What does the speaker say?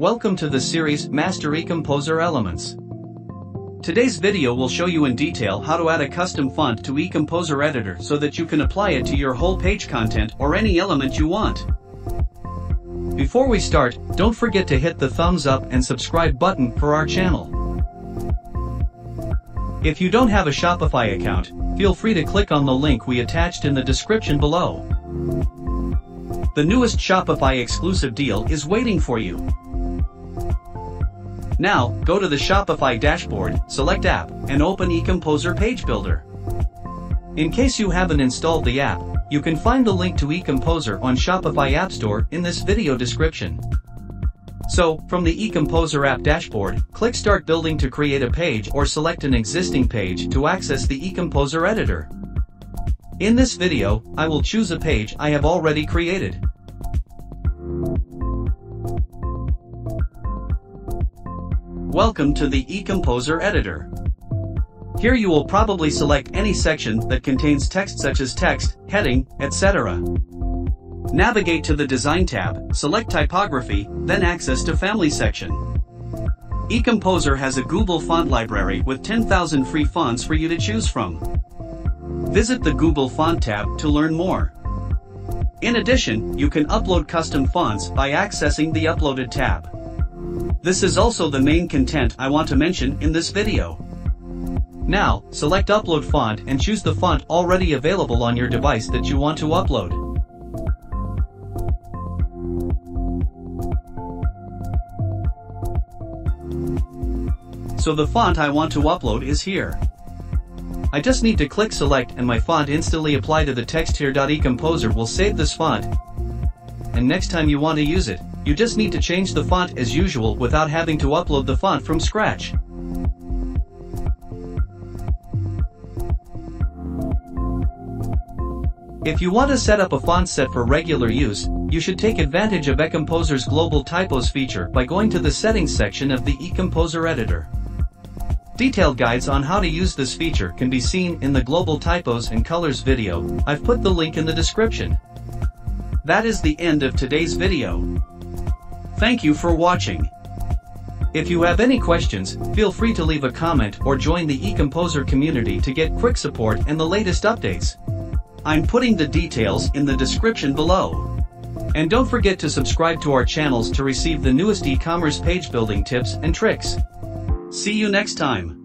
Welcome to the series Master eComposer Elements. Today's video will show you in detail how to add a custom font to eComposer Editor so that you can apply it to your whole page content or any element you want. Before we start, don't forget to hit the thumbs up and subscribe button for our channel. If you don't have a Shopify account, feel free to click on the link we attached in the description below. The newest Shopify exclusive deal is waiting for you. Now, go to the Shopify dashboard, select App, and open eComposer Page Builder. In case you haven't installed the app, you can find the link to eComposer on Shopify App Store in this video description. So, from the eComposer app dashboard, click Start Building to create a page or select an existing page to access the eComposer editor. In this video, I will choose a page I have already created. Welcome to the eComposer editor. Here you will probably select any section that contains text such as text, heading, etc. Navigate to the Design tab, select Typography, then access to Family section. eComposer has a Google font library with 10,000 free fonts for you to choose from. Visit the Google Font tab to learn more. In addition, you can upload custom fonts by accessing the Uploaded tab. This is also the main content I want to mention in this video. Now, select Upload Font and choose the font already available on your device that you want to upload. So the font I want to upload is here. I just need to click select and my font instantly apply to the text here. eComposer will save this font. And next time you want to use it, you just need to change the font as usual without having to upload the font from scratch. If you want to set up a font set for regular use, you should take advantage of eComposer's Global Typos feature by going to the Settings section of the eComposer editor. Detailed guides on how to use this feature can be seen in the Global Typos and Colors video, I've put the link in the description. That is the end of today's video. Thank you for watching. If you have any questions, feel free to leave a comment or join the eComposer community to get quick support and the latest updates. I'm putting the details in the description below. And don't forget to subscribe to our channels to receive the newest e-commerce page building tips and tricks. See you next time.